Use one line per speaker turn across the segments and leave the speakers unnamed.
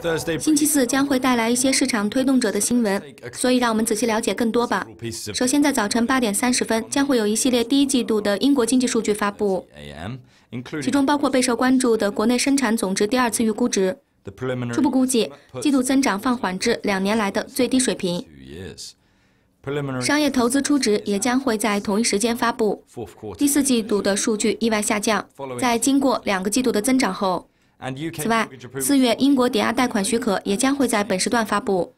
星期四将会带来一些市场推动者的新闻，所以让我们仔细了解更多吧。首先，在早晨八点三十分，将会有一系列第一季度的英国经济数据发布，其中包括备受关注的国内生产总值第二次预估值。初步估计，季度增长放缓至两年来的最低水平。商业投资初值也将会在同一时间发布。第四季度的数据意外下降，在经过两个季度的增长后。此外，四月英国抵押贷款许可也将会在本时段发布。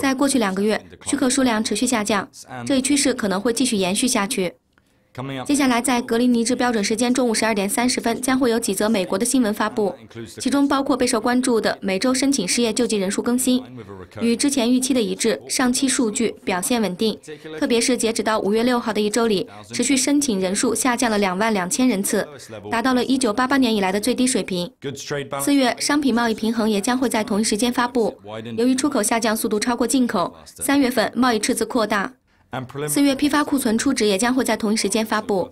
在过去两个月，许可数量持续下降，这一趋势可能会继续延续下去。接下来，在格林尼治标准时间中午十二点三十分，将会有几则美国的新闻发布，其中包括备受关注的每周申请失业救济人数更新，与之前预期的一致，上期数据表现稳定，特别是截止到五月六号的一周里，持续申请人数下降了两万两千人次，达到了一九八八年以来的最低水平。四月商品贸易平衡也将会在同一时间发布，由于出口下降速度超过进口，三月份贸易赤字扩大。四月批发库存初值也将会在同一时间发布。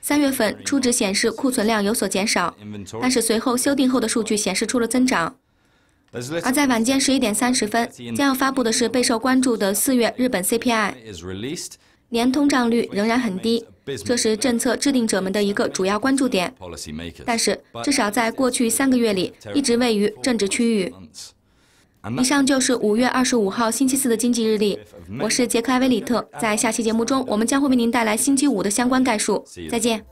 三月份初值显示库存量有所减少，但是随后修订后的数据显示出了增长。而在晚间十一点三十分将要发布的是备受关注的四月日本 CPI，年通胀率仍然很低，这是政策制定者们的一个主要关注点。但是至少在过去三个月里一直位于正值区域。以上就是五月二十五号星期四的经济日历。我是杰克·艾维里特，在下期节目中，我们将会为您带来星期五的相关概述。再见。